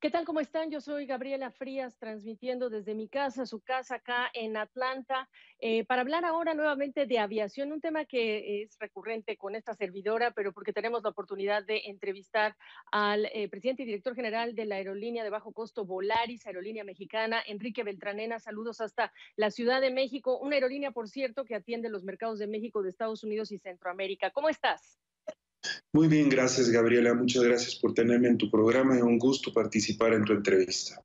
¿Qué tal? ¿Cómo están? Yo soy Gabriela Frías, transmitiendo desde mi casa, su casa acá en Atlanta, eh, para hablar ahora nuevamente de aviación, un tema que es recurrente con esta servidora, pero porque tenemos la oportunidad de entrevistar al eh, presidente y director general de la aerolínea de bajo costo Volaris, aerolínea mexicana, Enrique Beltranena. Saludos hasta la Ciudad de México, una aerolínea, por cierto, que atiende los mercados de México, de Estados Unidos y Centroamérica. ¿Cómo estás? Muy bien, gracias Gabriela. Muchas gracias por tenerme en tu programa. Es un gusto participar en tu entrevista.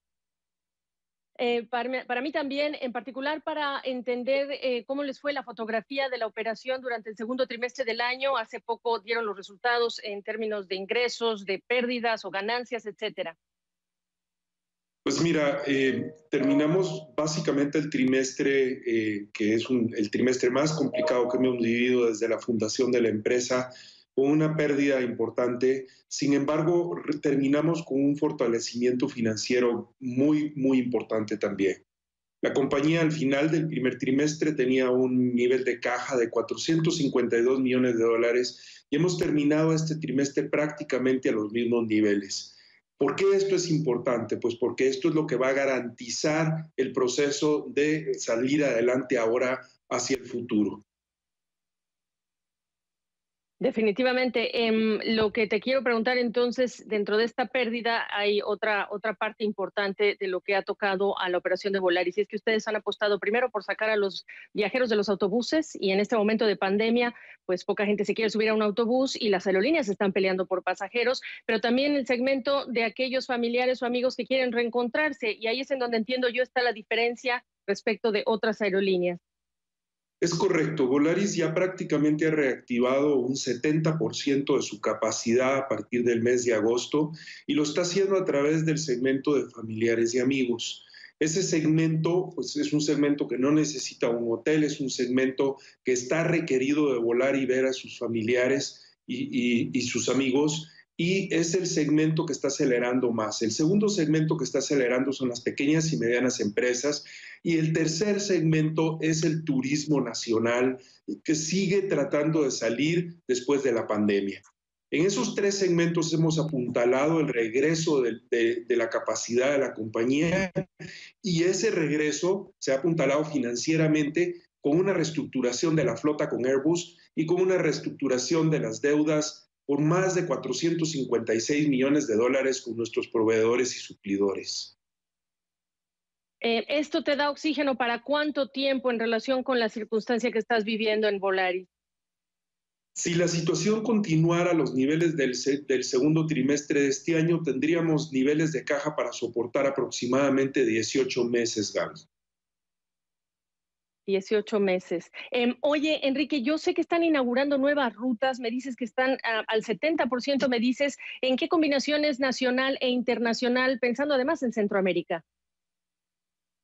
Eh, para, mí también, en particular para entender eh, cómo les fue la fotografía de la operación durante el segundo trimestre del año. Hace poco dieron los resultados en términos de ingresos, de pérdidas o ganancias, etcétera. Pues mira, eh, terminamos básicamente el trimestre, que es el trimestre más complicado que hemos vivido desde la fundación de la empresa, con una pérdida importante. Sin embargo, terminamos con un fortalecimiento financiero muy, muy importante también. La compañía al final del primer trimestre tenía un nivel de caja de 452 millones de dólares y hemos terminado este trimestre prácticamente a los mismos niveles. ¿Por qué esto es importante? Pues porque esto es lo que va a garantizar el proceso de salir adelante ahora hacia el futuro. Definitivamente. Em, lo que te quiero preguntar entonces, dentro de esta pérdida hay otra, otra parte importante de lo que ha tocado a la operación de Volaris. Y es que ustedes han apostado primero por sacar a los viajeros de los autobuses y en este momento de pandemia, pues poca gente se quiere subir a un autobús y las aerolíneas están peleando por pasajeros, pero también el segmento de aquellos familiares o amigos que quieren reencontrarse. Y ahí es en donde entiendo yo está la diferencia respecto de otras aerolíneas. Es correcto, Volaris ya prácticamente ha reactivado un 70% de su capacidad a partir del mes de agosto y lo está haciendo a través del segmento de familiares y amigos. Ese segmento pues, es un segmento que no necesita un hotel, es un segmento que está requerido de volar y ver a sus familiares y, y sus amigos y es el segmento que está acelerando más. El segundo segmento que está acelerando son las pequeñas y medianas empresas y el tercer segmento es el turismo nacional que sigue tratando de salir después de la pandemia. En esos tres segmentos hemos apuntalado el regreso de, la capacidad de la compañía y ese regreso se ha apuntalado financieramente con una reestructuración de la flota con Airbus y con una reestructuración de las deudas por más de 456 millones de dólares con nuestros proveedores y suplidores. Eh, ¿Esto te da oxígeno para cuánto tiempo en relación con la circunstancia que estás viviendo en Volaris? Si la situación continuara a los niveles del, del, segundo trimestre de este año, tendríamos niveles de caja para soportar aproximadamente 18 meses, Gaby. 18 meses. Em, oye, Enrique, yo sé que están inaugurando nuevas rutas, me dices que están ah, al 70%, me dices, ¿en qué combinaciones nacional e internacional, pensando además en Centroamérica?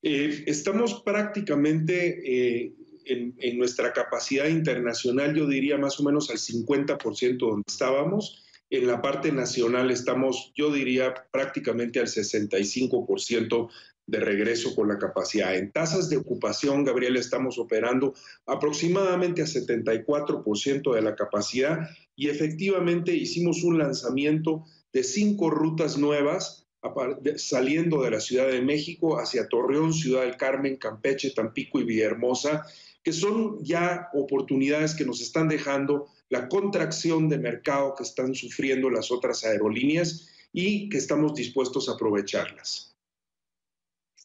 Eh, estamos prácticamente eh, en, en, nuestra capacidad internacional, yo diría más o menos al 50% donde estábamos. En la parte nacional estamos, yo diría, prácticamente al 65% de regreso con la capacidad. En tasas de ocupación, Gabriel, estamos operando aproximadamente a 74% de la capacidad y efectivamente hicimos un lanzamiento de cinco rutas nuevas saliendo de la Ciudad de México hacia Torreón, Ciudad del Carmen, Campeche, Tampico y Villahermosa, que son ya oportunidades que nos están dejando la contracción de mercado que están sufriendo las otras aerolíneas y que estamos dispuestos a aprovecharlas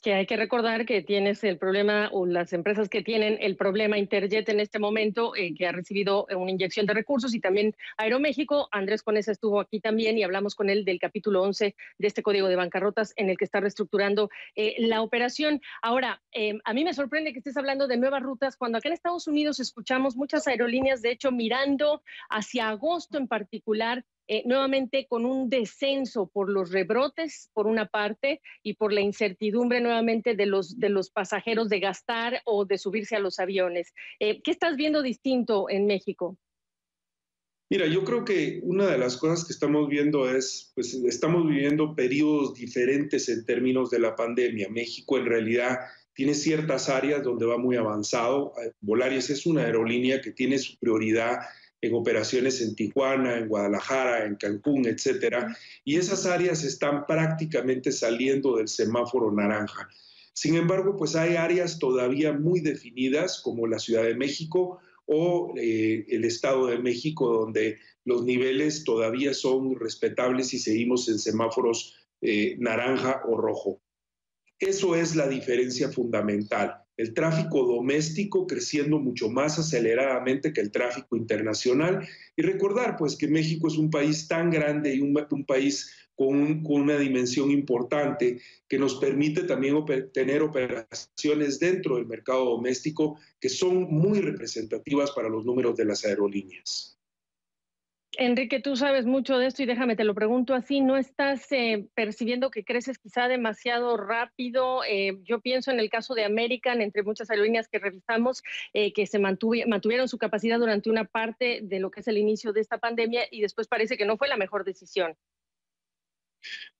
que hay que recordar que tienes el problema, o las empresas que tienen el problema Interjet en este momento, eh, que ha recibido una inyección de recursos, y también Aeroméxico. Andrés Conesa estuvo aquí también y hablamos con él del capítulo 11 de este código de bancarrotas en el que está reestructurando eh, la operación. Ahora, em, a mí me sorprende que estés hablando de nuevas rutas cuando acá en Estados Unidos escuchamos muchas aerolíneas, de hecho, mirando hacia agosto en particular, eh, nuevamente con un descenso por los rebrotes, por una parte, y por la incertidumbre nuevamente de los, de los pasajeros de gastar o de subirse a los aviones. Eh, ¿Qué estás viendo distinto en México? Mira, yo creo que una de las cosas que estamos viendo es, pues estamos viviendo periodos diferentes en términos de la pandemia. México en realidad tiene ciertas áreas donde va muy avanzado. Volaris es una aerolínea que tiene su prioridad en operaciones en Tijuana, en Guadalajara, en Cancún, etcétera, y esas áreas están prácticamente saliendo del semáforo naranja. Sin embargo, pues hay áreas todavía muy definidas, como la Ciudad de México o eh, el Estado de México, donde los niveles todavía son respetables y seguimos en semáforos eh, naranja o rojo. Eso es la diferencia fundamental. El tráfico doméstico creciendo mucho más aceleradamente que el tráfico internacional. Y recordar, pues, que México es un país tan grande y un, país con, una dimensión importante que nos permite también tener operaciones dentro del mercado doméstico que son muy representativas para los números de las aerolíneas. Enrique, tú sabes mucho de esto y déjame, te lo pregunto así, ¿no estás eh, percibiendo que creces quizá demasiado rápido? Eh, yo pienso en el caso de American, entre muchas aerolíneas que revisamos, eh, que se mantuvieron su capacidad durante una parte de lo que es el inicio de esta pandemia y después parece que no fue la mejor decisión.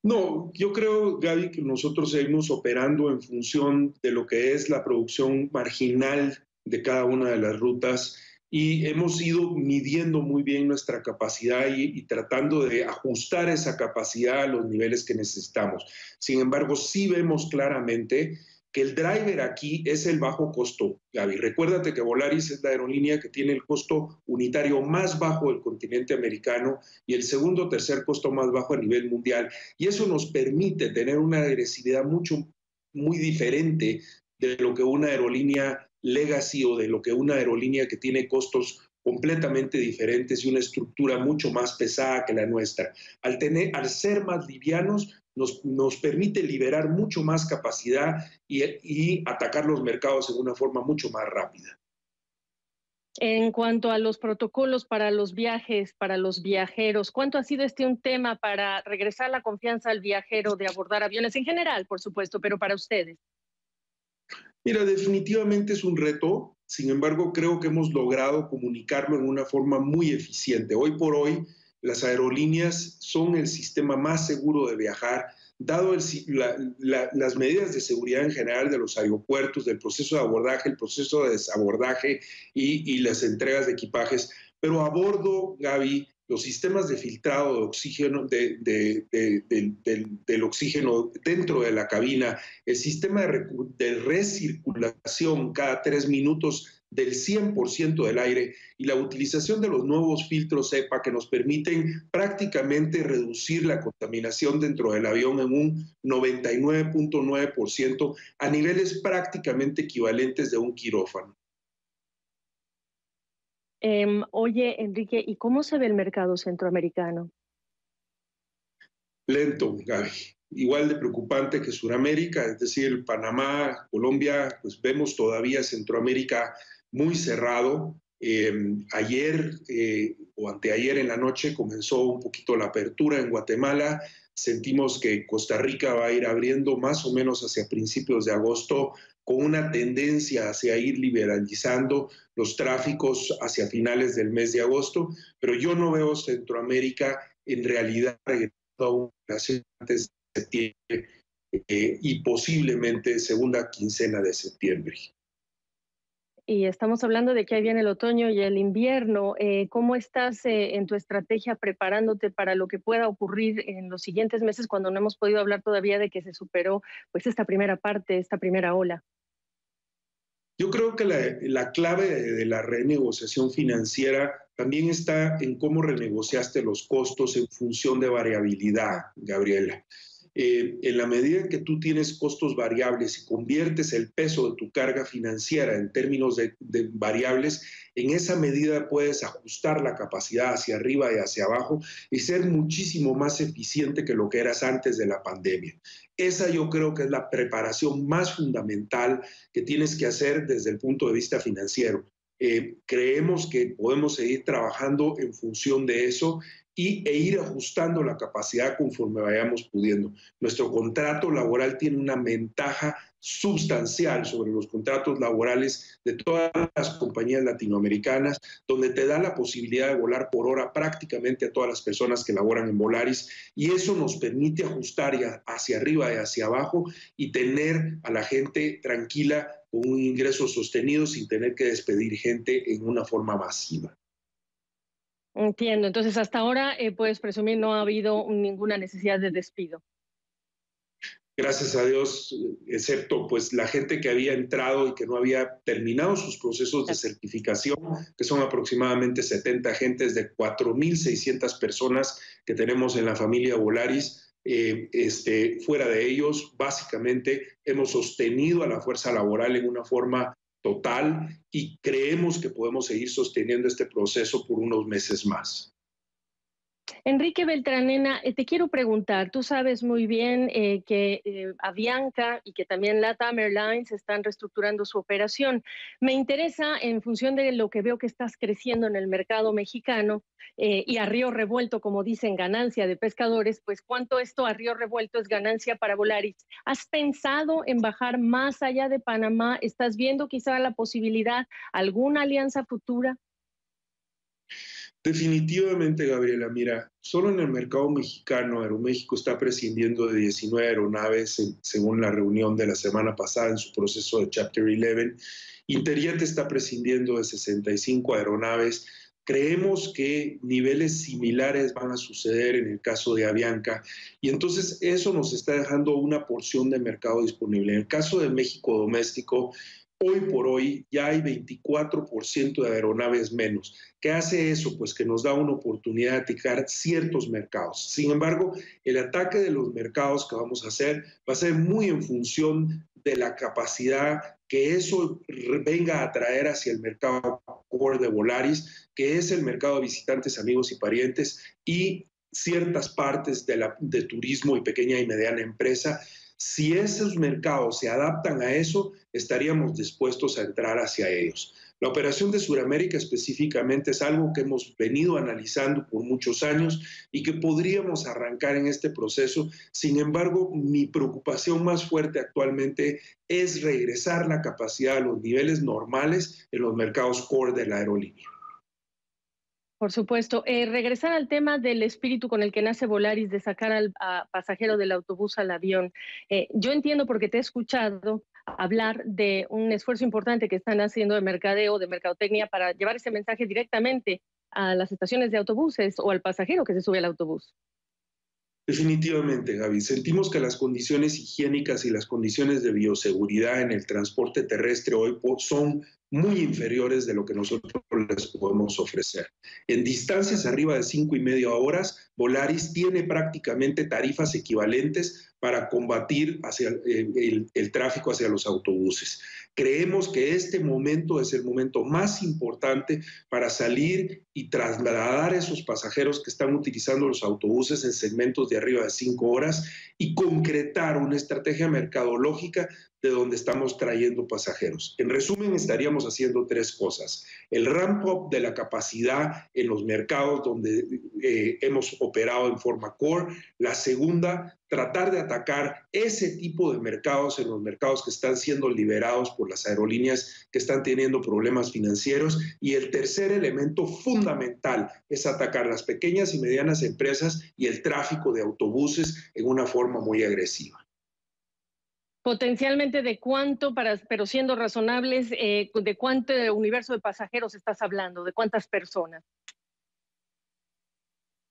No, yo creo, Gaby, que nosotros seguimos operando en función de lo que es la producción marginal de cada una de las rutas y hemos ido midiendo muy bien nuestra capacidad y, tratando de ajustar esa capacidad a los niveles que necesitamos. Sin embargo, sí vemos claramente que el driver aquí es el bajo costo, Gaby. Recuérdate que Volaris es la aerolínea que tiene el costo unitario más bajo del continente americano y el segundo o tercer costo más bajo a nivel mundial. Y eso nos permite tener una agresividad mucho, muy diferente de lo que una aerolínea legacy o de lo que una aerolínea que tiene costos completamente diferentes y una estructura mucho más pesada que la nuestra. Al, tener, al ser más livianos, nos, nos permite liberar mucho más capacidad y, y atacar los mercados en una forma mucho más rápida. En cuanto a los protocolos para los viajes, para los viajeros, ¿cuánto ha sido este un tema para regresar la confianza al viajero de abordar aviones en general, por supuesto, pero para ustedes? Mira, definitivamente es un reto, sin embargo creo que hemos logrado comunicarlo en una forma muy eficiente. Hoy por hoy las aerolíneas son el sistema más seguro de viajar, dado las medidas de seguridad en general de los aeropuertos, del proceso de abordaje, el proceso de desabordaje y, y las entregas de equipajes. Pero a bordo, Gaby, los sistemas de filtrado de oxígeno, de, del, oxígeno dentro de la cabina, el sistema de, recirculación cada tres minutos del 100% del aire y la utilización de los nuevos filtros EPA que nos permiten prácticamente reducir la contaminación dentro del avión en un 99.9% a niveles prácticamente equivalentes de un quirófano. Em, oye, Enrique, ¿y cómo se ve el mercado centroamericano? Lento. Igual de preocupante que Sudamérica, es decir, Panamá, Colombia, pues vemos todavía Centroamérica muy cerrado. Em, ayer eh, o anteayer en la noche comenzó un poquito la apertura en Guatemala. Sentimos que Costa Rica va a ir abriendo más o menos hacia principios de agosto con una tendencia hacia ir liberalizando los tráficos hacia finales del mes de agosto, pero yo no veo Centroamérica en realidad antes de septiembre eh, y posiblemente segunda quincena de septiembre. Y estamos hablando de que ahí viene el otoño y el invierno. Eh, ¿Cómo estás eh, en tu estrategia preparándote para lo que pueda ocurrir en los siguientes meses cuando no hemos podido hablar todavía de que se superó pues esta primera parte, esta primera ola? Yo creo que la, clave de, la renegociación financiera también está en cómo renegociaste los costos en función de variabilidad, Gabriela. Eh, en la medida en que tú tienes costos variables y conviertes el peso de tu carga financiera en términos de, variables, en esa medida puedes ajustar la capacidad hacia arriba y hacia abajo y ser muchísimo más eficiente que lo que eras antes de la pandemia. Esa yo creo que es la preparación más fundamental que tienes que hacer desde el punto de vista financiero. Eh, creemos que podemos seguir trabajando en función de eso y, e ir ajustando la capacidad conforme vayamos pudiendo. Nuestro contrato laboral tiene una ventaja sustancial sobre los contratos laborales de todas las compañías latinoamericanas, donde te da la posibilidad de volar por hora prácticamente a todas las personas que laboran en Volaris, y eso nos permite ajustar hacia arriba y hacia abajo y tener a la gente tranquila con un ingreso sostenido sin tener que despedir gente en una forma masiva. Entiendo. Entonces, hasta ahora, eh, puedes presumir, no ha habido ninguna necesidad de despido. Gracias a Dios, excepto pues la gente que había entrado y que no había terminado sus procesos de certificación, que son aproximadamente 70 agentes de 4.600 personas que tenemos en la familia Volaris. Eh, este, fuera de ellos, básicamente hemos sostenido a la fuerza laboral en una forma total y creemos que podemos seguir sosteniendo este proceso por unos meses más. Enrique Beltranena, eh, te quiero preguntar, tú sabes muy bien eh, que eh, Avianca y que también LATAM Airlines están reestructurando su operación. Me interesa, en función de lo que veo que estás creciendo en el mercado mexicano y a río revuelto, como dicen, ganancia de pescadores, pues cuánto esto a río revuelto es ganancia para Volaris. ¿Has pensado en bajar más allá de Panamá? ¿Estás viendo quizá la posibilidad, alguna alianza futura? Definitivamente, Gabriela, mira, solo en el mercado mexicano, Aeroméxico está prescindiendo de 19 aeronaves según la reunión de la semana pasada en su proceso de Chapter 11. Interjet está prescindiendo de 65 aeronaves. Creemos que niveles similares van a suceder en el caso de Avianca y entonces eso nos está dejando una porción de mercado disponible. En el caso de México doméstico, Hoy por hoy ya hay 24% de aeronaves menos. ¿Qué hace eso? Pues que nos da una oportunidad de atacar ciertos mercados. Sin embargo, el ataque de los mercados que vamos a hacer va a ser muy en función de la capacidad que eso venga a traer hacia el mercado core de Volaris, que es el mercado de visitantes, amigos y parientes, y ciertas partes de, turismo y pequeña y mediana empresa si esos mercados se adaptan a eso, estaríamos dispuestos a entrar hacia ellos. La operación de Sudamérica específicamente es algo que hemos venido analizando por muchos años y que podríamos arrancar en este proceso. Sin embargo, mi preocupación más fuerte actualmente es regresar la capacidad a los niveles normales en los mercados core de la aerolínea. Por supuesto. Eh, regresar al tema del espíritu con el que nace Volaris de sacar al pasajero del autobús al avión. Eh, yo entiendo porque te he escuchado hablar de un esfuerzo importante que están haciendo de mercadeo, de mercadotecnia, para llevar ese mensaje directamente a las estaciones de autobuses o al pasajero que se sube al autobús. Definitivamente, Gaby. Sentimos que las condiciones higiénicas y las condiciones de bioseguridad en el transporte terrestre hoy son muy inferiores de lo que nosotros les podemos ofrecer. En distancias arriba de cinco y media horas, Volaris tiene prácticamente tarifas equivalentes para combatir hacia el, el, tráfico hacia los autobuses. Creemos que este momento es el momento más importante para salir y trasladar a esos pasajeros que están utilizando los autobuses en segmentos de arriba de cinco horas y concretar una estrategia mercadológica de donde estamos trayendo pasajeros. En resumen, estaríamos haciendo tres cosas. El ramp-up de la capacidad en los mercados donde eh, hemos operado en forma core. La segunda, tratar de atacar ese tipo de mercados en los mercados que están siendo liberados por las aerolíneas que están teniendo problemas financieros. Y el tercer elemento fundamental es atacar las pequeñas y medianas empresas y el tráfico de autobuses en una forma muy agresiva potencialmente de cuánto, para, pero siendo razonables, eh, de cuánto universo de pasajeros estás hablando, de cuántas personas.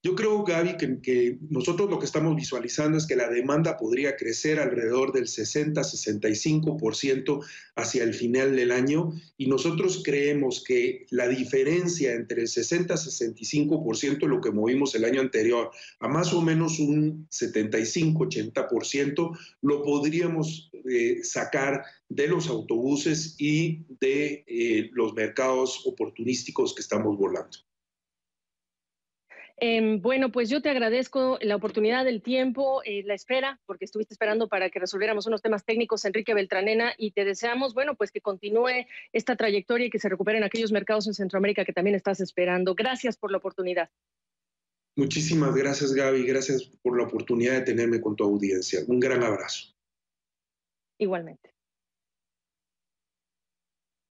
Yo creo, Gaby, que, nosotros lo que estamos visualizando es que la demanda podría crecer alrededor del 60-65% hacia el final del año y nosotros creemos que la diferencia entre el 60-65% lo que movimos el año anterior a más o menos un 75-80% lo podríamos eh, sacar de los autobuses y de eh, los mercados oportunísticos que estamos volando. Em, bueno, pues yo te agradezco la oportunidad, del tiempo, eh, la espera, porque estuviste esperando para que resolviéramos unos temas técnicos, Enrique Beltranena, y te deseamos, bueno, pues que continúe esta trayectoria y que se recuperen aquellos mercados en Centroamérica que también estás esperando. Gracias por la oportunidad. Muchísimas gracias, Gaby. Gracias por la oportunidad de tenerme con tu audiencia. Un gran abrazo. Igualmente.